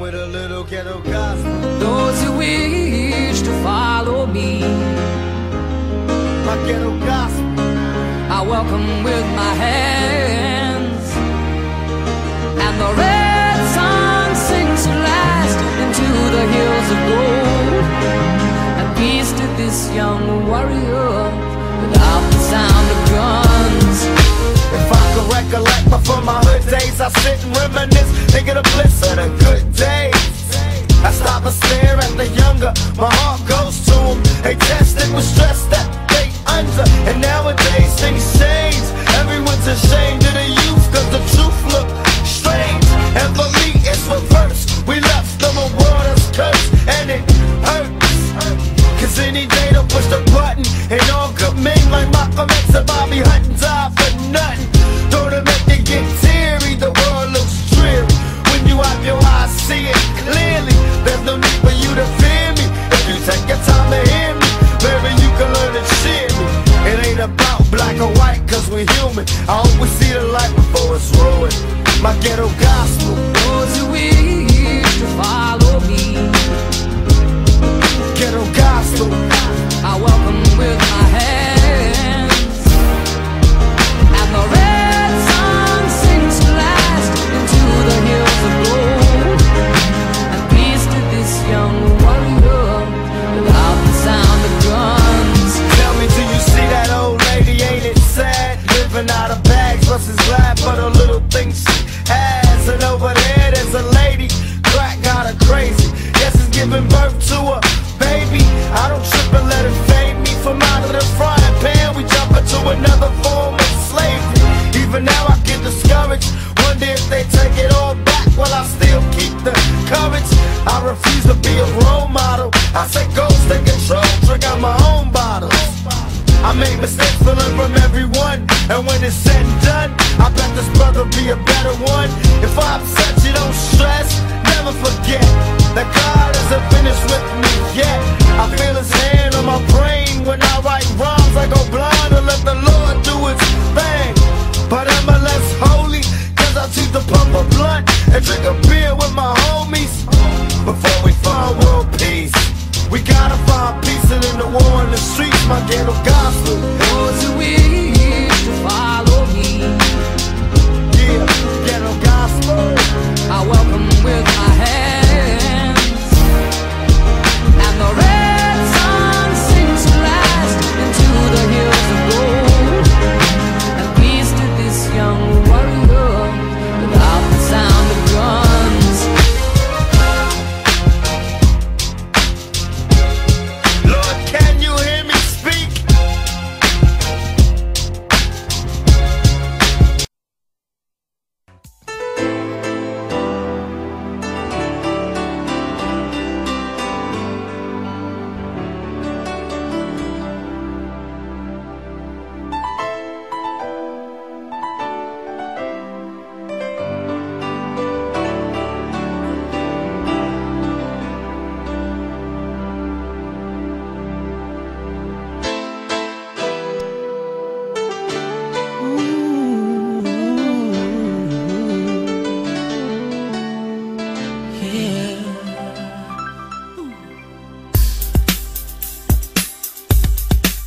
with a little ghetto gospel. Those who wish to follow me, My ghetto gospel. I welcome with my hands. And the red sun sinks at last into the hills of gold. And peace to this young warrior without the sound of guns. If I could recollect my hood days, I sit and reminisce, thinking of bliss of the good days. I stop and stare at the younger, my heart goes to them. They tested with stress that they under, and nowadays things change. Everyone's ashamed of the youth, cause the truth look strange. And for me, it's reverse. We left them a world that's cursed, and it hurts. Cause any day to push the button And all good men like Malcolm X and you take your time to hear me. Maybe you can learn to cheer me. It ain't about black or white cause we're human. I we see the light before it's ruined. My ghetto gospel. Those who to follow giving birth to a baby. I don't trip and let it fade me from out of the frying pan. We jump into another form of slavery. Even now, I get discouraged. Wonder if they take it all back while I still keep the courage. I refuse to be a role model. I say ghost take control, drink out my own bottles. I make mistakes to learn from everyone And when it's said and done I bet this brother be a better one If I upset you don't stress Never forget That God isn't with me yet I feel his hand on my brain. When I write rhymes I go blind And let the Lord do his thing. But am I less holy Cause I choose to pump a blunt And drink a beer with my homies. Before we find world peace we gotta find peace and in the war in the streets, my ghetto gospel. Those who wish to follow me, Yeah, ghetto gospel. I welcome with my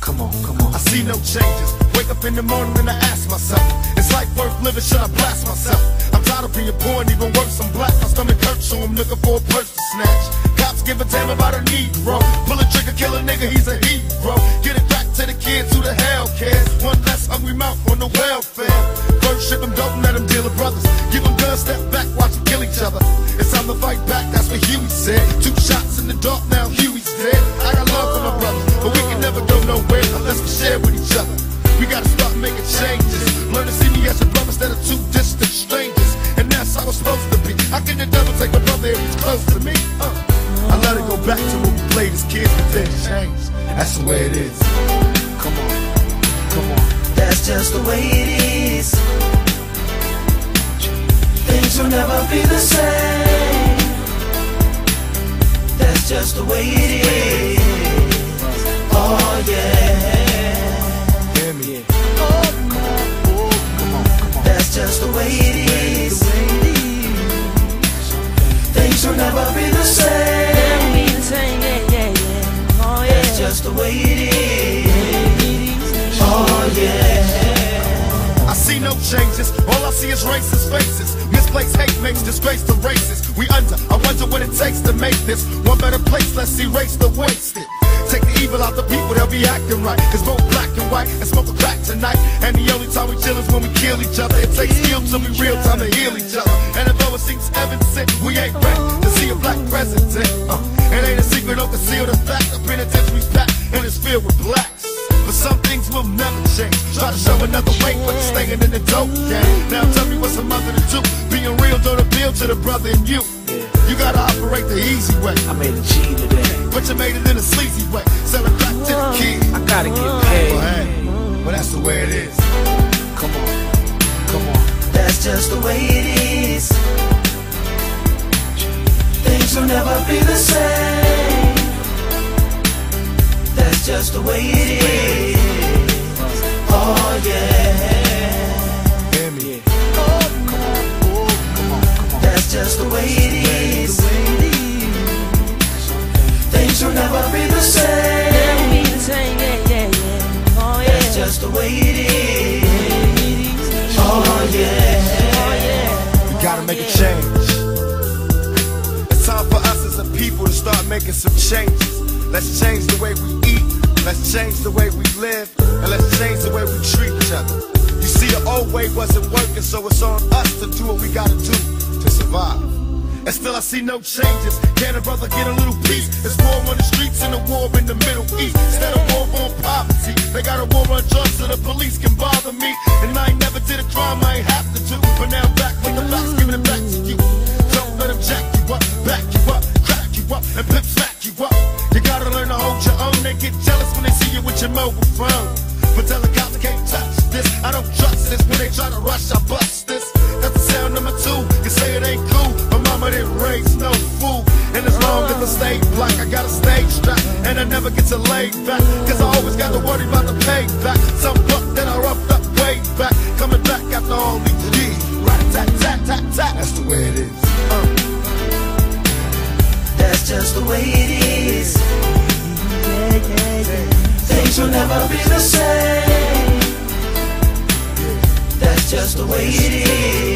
Come on, come on. I see no changes. Wake up in the morning and I ask myself, is life worth living? Should I blast myself? I'm tired of being poor and even worse, I'm black. My stomach hurts, so I'm looking for a purse to snatch. Cops give a damn about a Negro. Pull a trigger, kill a nigga, he's To fight back, that's what Huey said. Two shots in the dark, now Huey's dead. I got love for my brothers, but we can never go nowhere unless we share with each other. We gotta start making changes. Learn to see me as a brother instead of two distant strangers. And that's how it's supposed to be. How can the devil take a brother if he's close to me? Uh, I let it go back to when we played as kids, but then changed. That's the way it is. Come on, come on. That's just the way it is. Things will never be the same. never be the same. Never be the same, yeah, yeah, yeah. Oh, yeah. That's just the way it is. Oh, yeah. I see no changes, all I see is racist faces. Misplaced hate makes disgrace to races. We under, I wonder what it takes to make this one better place. Let's erase the wasted. Take the evil out the people, they'll be acting right. Cause both black and white and smoke a crack tonight. And the only time we chill is when we kill each other. It takes skill to be real time to heal each other. And although it seems evident, we ain't ready conceal the fact. The penitentiary's packed and it's filled with blacks. But some things will never change. Try to show another way, but you're staying in the dope game. Now tell me what's a mother to do. Being real don't appeal to the brother in you. You gotta operate the easy way. I made a G today. But you made it in a sleazy way. Selling crack to the kids. I gotta get Well, paid. hey, well, that's the way it is. Come on, come on. That's just the way it is. Things will never be the same. Just the way it is. Oh yeah. Hear me? That's just the way it is. Things will never be the same. That's just the way it is. Oh yeah. We gotta make a change. It's time for us as a people to start making some changes. Let's change the way we eat, let's change the way we live, and let's change the way we treat each other. You see, the old way wasn't working, so it's on us to do what we gotta do to survive. And still I see no changes. Can a brother get a little peace? It's war on the streets and a war in the Middle East. Instead of war on poverty, they got a war on drugs so the police can bother me. And I ain't never did a crime I ain't have to do. But now back with the facts, I stay black, I got a stage strap. And I never get to lay back. Cause I always got to worry about the payback. Some buck that I roughed up way back. Coming back after all these years. Right, tat, tat, tat, tat. That's the way it is. Uh. That's just the way it is. Things will never be the same. That's just the way it is.